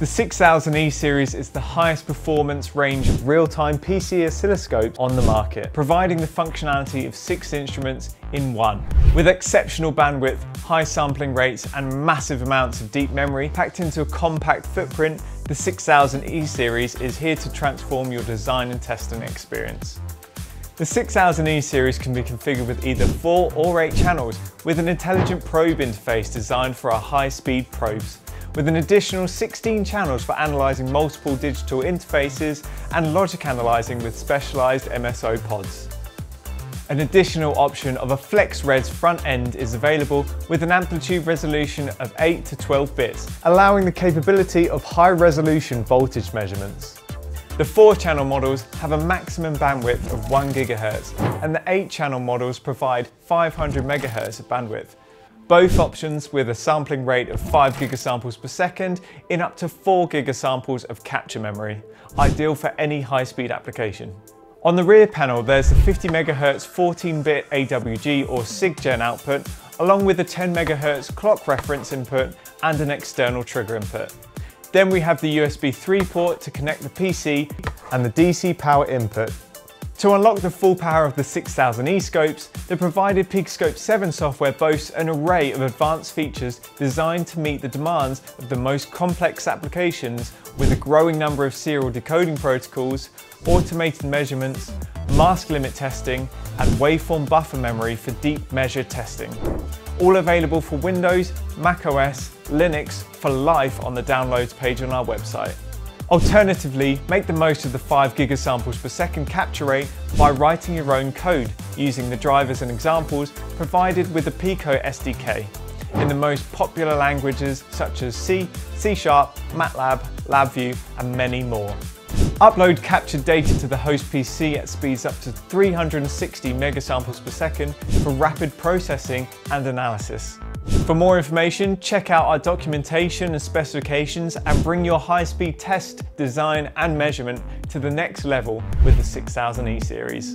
The 6000E series is the highest performance range of real-time PC oscilloscopes on the market, providing the functionality of six instruments in one. With exceptional bandwidth, high sampling rates, and massive amounts of deep memory packed into a compact footprint, the 6000E series is here to transform your design and testing experience. The 6000E series can be configured with either 4 or 8 channels with an intelligent probe interface designed for our high-speed probes with an additional 16 channels for analysing multiple digital interfaces and logic analysing with specialised MSO pods. An additional option of a FlexRes front end is available with an amplitude resolution of 8 to 12 bits, allowing the capability of high resolution voltage measurements. The 4-channel models have a maximum bandwidth of 1 GHz and the 8-channel models provide 500 MHz of bandwidth, both options with a sampling rate of 5 gigasamples per second in up to 4 gigasamples of capture memory, ideal for any high-speed application. On the rear panel, there's the 50 MHz 14-bit AWG or SIGGEN output, along with a 10 MHz clock reference input and an external trigger input. Then we have the USB 3 port to connect the PC and the DC power input to unlock the full power of the 6000E scopes, the provided PicoScope 7 software boasts an array of advanced features designed to meet the demands of the most complex applications with a growing number of serial decoding protocols, automated measurements, mask limit testing, and waveform buffer memory for deep measure testing. All available for Windows, macOS, Linux for life on the downloads page on our website. Alternatively, make the most of the 5 gigasamples per second capture rate by writing your own code using the drivers and examples provided with the Pico SDK in the most popular languages such as C, C Sharp, MATLAB, LabVIEW and many more. Upload captured data to the host PC at speeds up to 360 megasamples per second for rapid processing and analysis. For more information, check out our documentation and specifications and bring your high-speed test, design and measurement to the next level with the 6000E series.